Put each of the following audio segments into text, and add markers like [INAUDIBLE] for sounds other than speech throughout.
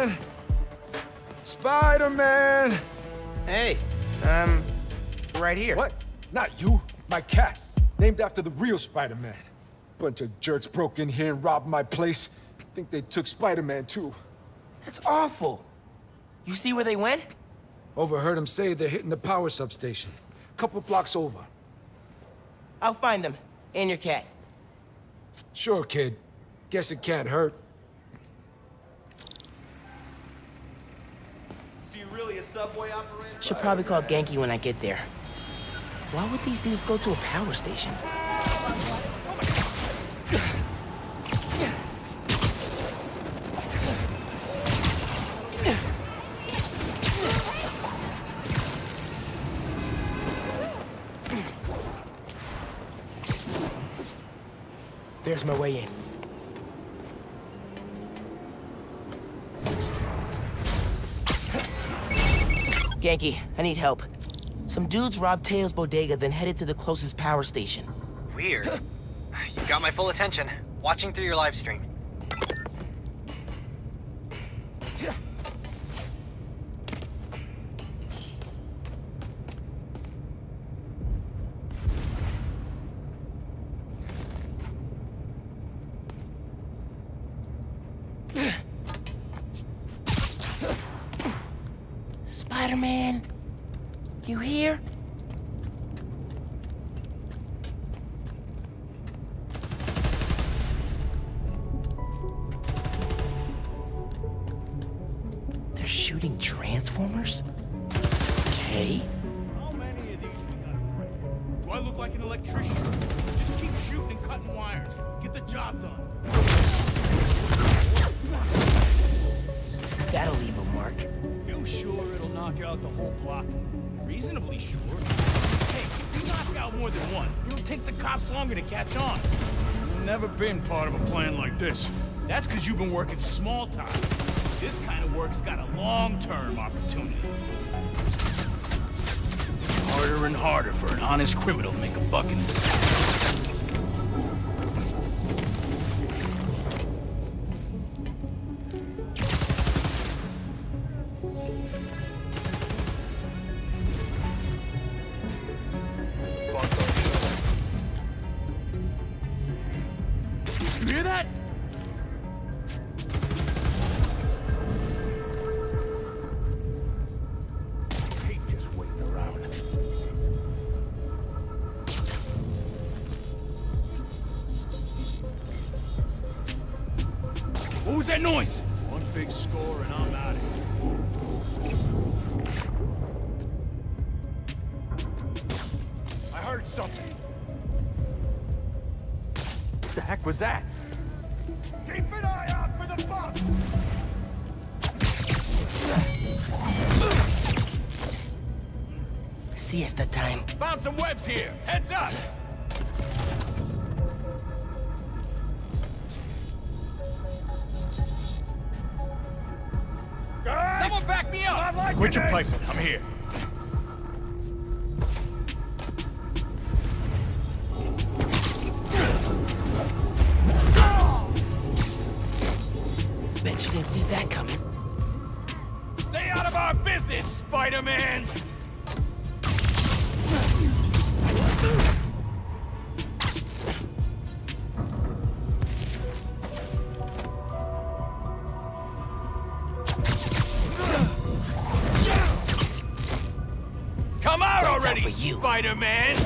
Spider-Man! Spider-Man! Hey, um, right here. What? Not you. My cat. Named after the real Spider-Man. Bunch of jerks broke in here and robbed my place. Think they took Spider-Man too. That's awful. You see where they went? Overheard them say they're hitting the power substation. Couple blocks over. I'll find them. And your cat. Sure, kid. Guess it can't hurt. So you really a subway operator? Should probably call Ganke when I get there. Why would these dudes go to a power station? I need help. Some dudes robbed Teo's bodega, then headed to the closest power station. Weird. [SIGHS] You got my full attention. Watching through your live stream. Shooting Transformers? Okay. How many of these we gotta break? Do I look like an electrician? Just keep shooting and cutting wires. Get the job done. That'll leave a mark. You sure it'll knock out the whole block? Reasonably sure. Hey, if you knock out more than one, it'll take the cops longer to catch on. You've never been part of a plan like this. That's because you've been working small time. This kind of work's got a long-term opportunity. Harder and harder for an honest criminal to make a buck in this. That noise? One big score and I'm out of here. I heard something. What the heck was that? Keep an eye out for the bus! Siesta time. Found some webs here. Heads up! Up! Your. I'm here. Come out out for you. Spider-Man!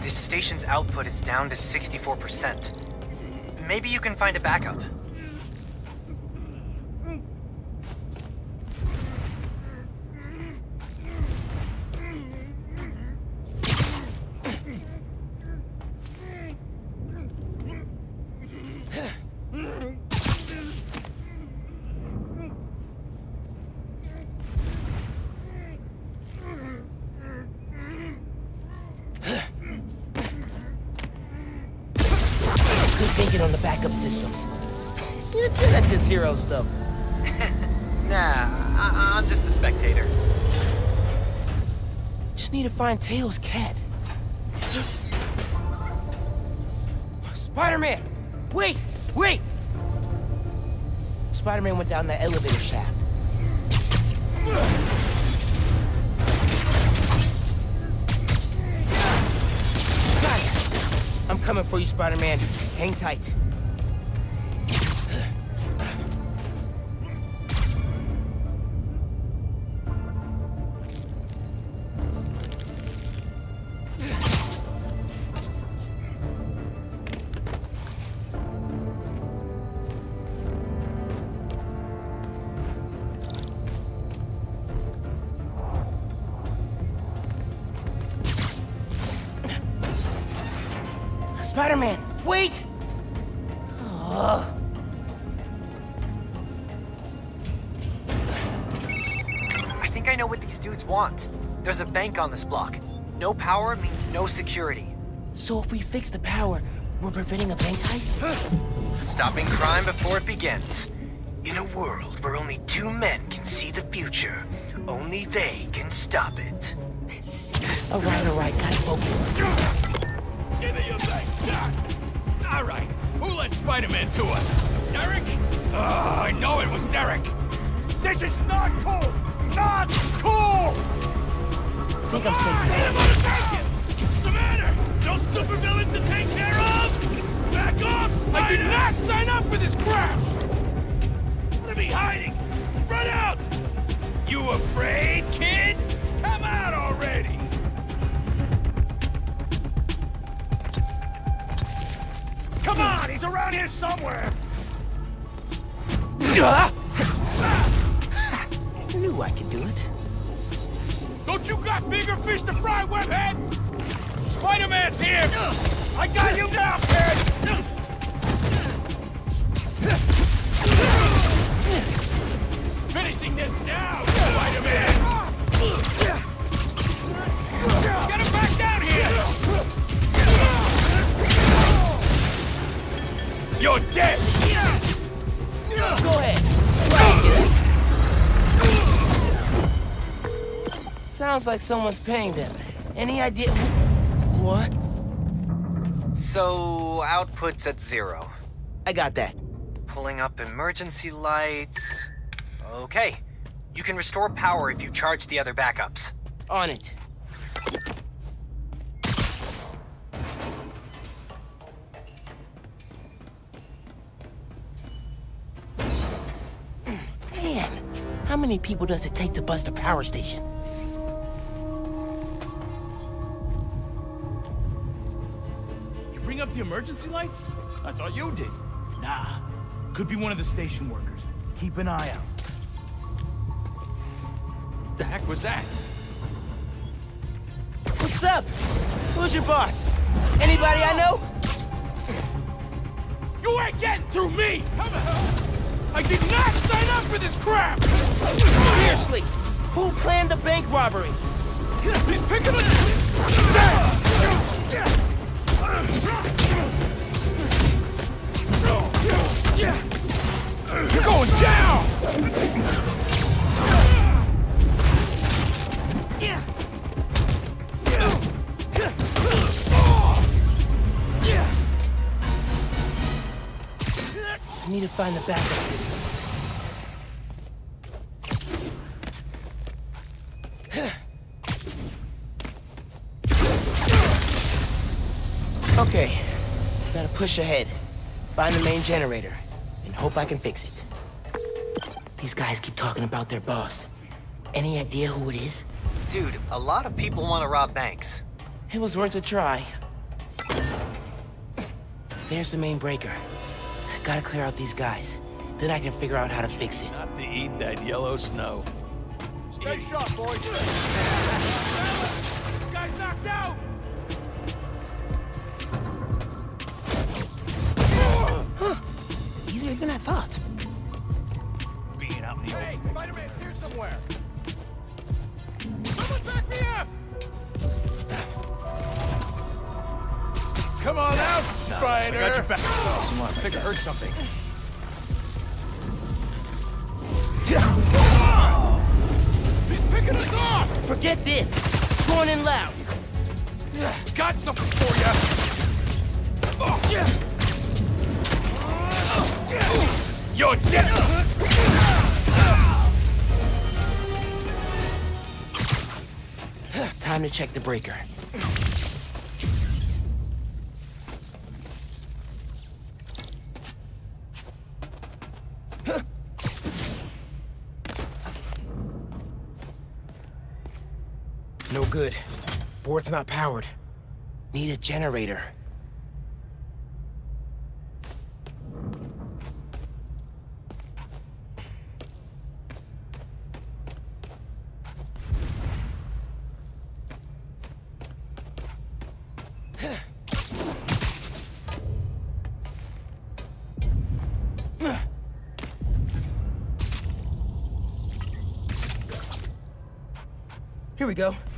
This station's output is down to 64%. Maybe you can find a backup. On the backup systems. [LAUGHS] You're good at this hero stuff. [LAUGHS] Nah, I- I'm just a spectator. Just need to find Tails' cat. [GASPS] Spider-Man! Wait! Wait! Spider-Man went down that elevator shaft. [LAUGHS] I'm coming for you, Spider-Man. Hang tight. Dudes want. There's a bank on this block. No power means no security. So if we fix the power, we're preventing a bank heist? [GASPS] Stopping crime before it begins. In a world where only two men can see the future, only they can stop it. All right, all right, gotta focus. Give me your thing. Yeah. All right. Who let Spider-Man to us? Derek? Oh, I know it was Derek. This is not cool. Not cool. Think I'm safe Wait a now. minute, What's the matter? No supervillains to take care of? Back off! I did not sign up for this crap! What are we hiding? Run out! You afraid, kid? Come out already! Come on, he's around here somewhere! Knew I could do it. Don't you got bigger fish to fry, webhead? Spider-Man's here! I got you now, kid! Finishing this now, Spider-Man! Get him back down here! You're dead! Go ahead. Try Sounds like someone's paying them. Any idea who... What? So, output's at zero. I got that. Pulling up emergency lights. Okay. You can restore power if you charge the other backups. On it. Man, how many people does it take to bust a power station? Up the emergency lights? I thought you did. Nah. Could be one of the station workers. Keep an eye out. The heck was that? What's up? Who's your boss? Anybody I know? You ain't getting through me! Come on! I did not sign up for this crap! Seriously, who planned the bank robbery? He's picking us! You're going down! I need to find the backup systems. Okay, gotta push ahead. Find the main generator, hope I can fix it. These guys keep talking about their boss. Any idea who it is? Dude, a lot of people want to rob banks. It was worth a try. There's the main breaker. Gotta clear out these guys. Then I can figure out how to fix it. Not to eat that yellow snow. Stay sharp, boys. [LAUGHS] Guy's knocked out! Easier than I thought. Being out in the Hey, Spider-Man's here somewhere. Someone back me up! Come on out, Spider! I got your back. Oh, come on, I think I heard something. He's picking us off! Forget this. Going in loud. Got something for you! You're dead! [SIGHS] Time to check the breaker. [SIGHS] No good. Board's not powered. Need a generator. We go.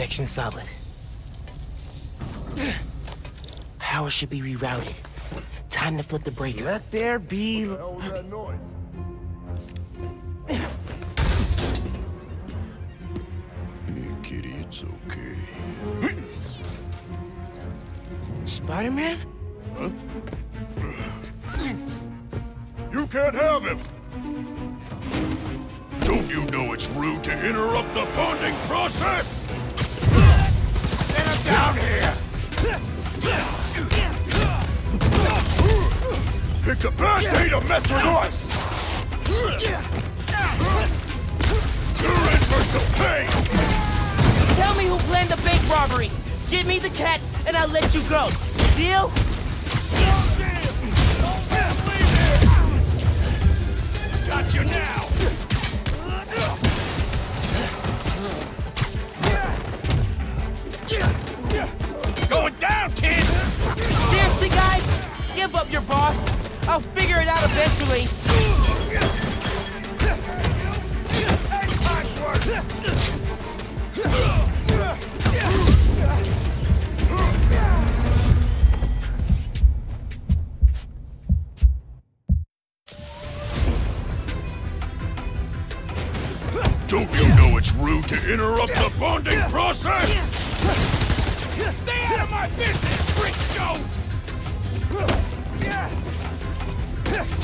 Connection solid. Power should be rerouted. Time to flip the breaker. Let there be... Here, kitty, it's okay. Spider-Man? You can't have him! Don't you know it's rude to interrupt the bonding process? Down here! It's a bad day to mess with us! You're in for some pain! Tell me who planned the bank robbery. Give me the cat, and I'll let you go. Deal? Got you now! Give up your boss. I'll figure it out eventually.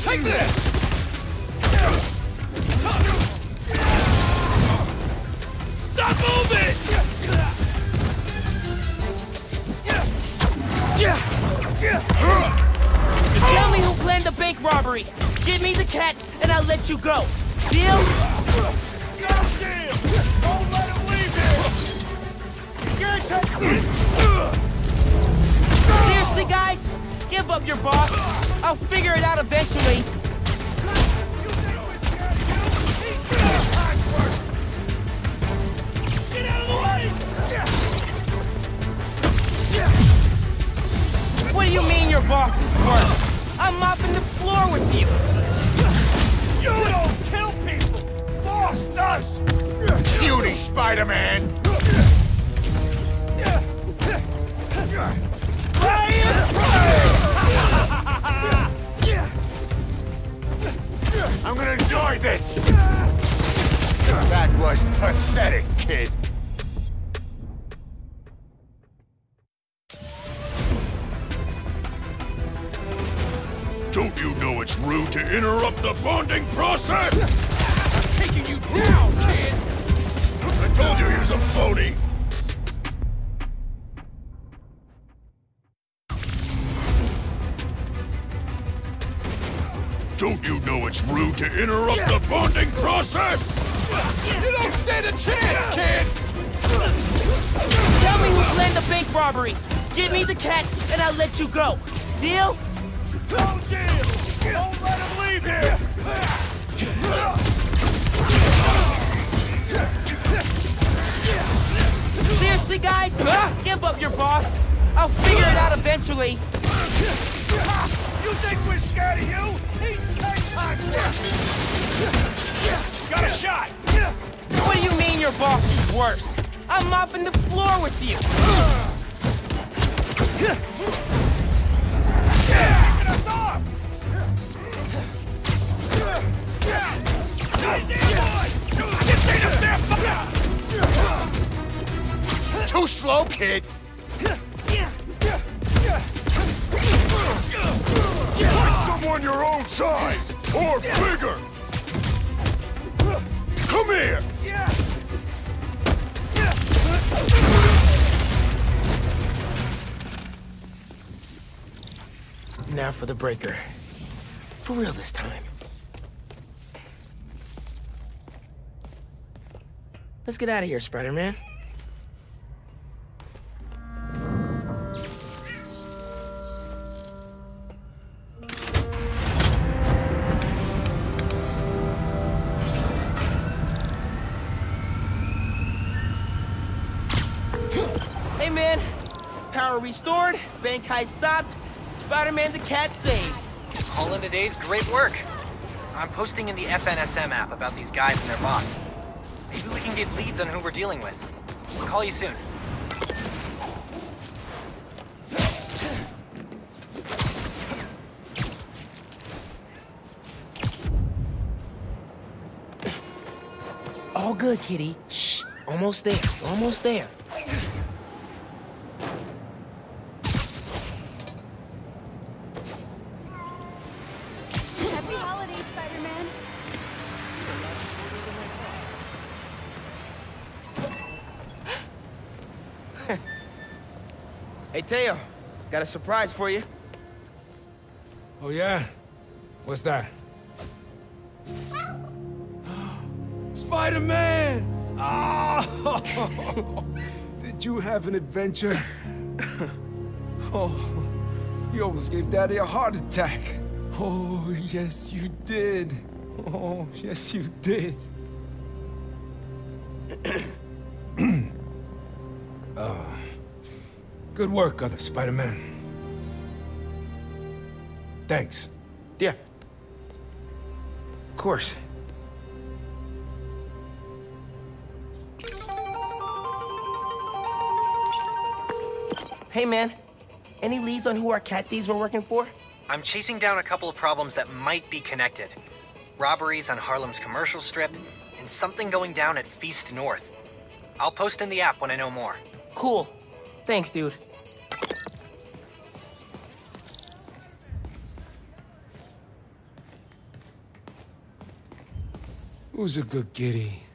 Take this! Stop moving! Tell me who planned the bank robbery. Give me the cat, and I'll let you go. Deal? Seriously, guys? Give up your boss. I'll figure it out eventually. What do you mean your boss is worse? I'm mopping the floor with you. You don't kill people! Boss does! Beauty, Spider-Man! Was pathetic, kid. Don't you know it's rude to interrupt the bonding process? Taking you down, kid! I told you he was a phony! Don't you know it's rude to interrupt the bonding process? You don't stand a chance, kid! Tell me who planned the bank robbery. Give me the cat, and I'll let you go. Deal? No deal! Don't let him leave here! Seriously, guys? Give up your boss. I'll figure it out eventually. You think we're scared of you? He's! Got a shot! What do you mean your boss is worse? I'm mopping the floor with you. Too slow, kid! Find someone your own size! Or bigger! Come here! Now for the breaker. For real this time. Let's get out of here, Spider-Man. Power restored, bank heist stopped, Spider-Man the cat saved. All in a day's great work. I'm posting in the FNSM app about these guys and their boss. Maybe we can get leads on who we're dealing with. I'll call you soon. All good, kitty. Shh. Almost there. Almost there. Hey, Teo. Got a surprise for you. Oh, yeah? What's that? [GASPS] Spider-Man! Oh! [LAUGHS] Did you have an adventure? [LAUGHS] Oh, you almost gave Daddy a heart attack. Oh, yes, you did. Oh, yes, you did. [CLEARS THROAT] uh, good work, other Spider-Man. Thanks. Yeah. Of course. Hey, man. Any leads on who our cat thieves were working for? I'm chasing down a couple of problems that might be connected. Robberies on Harlem's commercial strip, and something going down at Feast North. I'll post in the app when I know more. Cool. Thanks, dude. Who's a good kitty?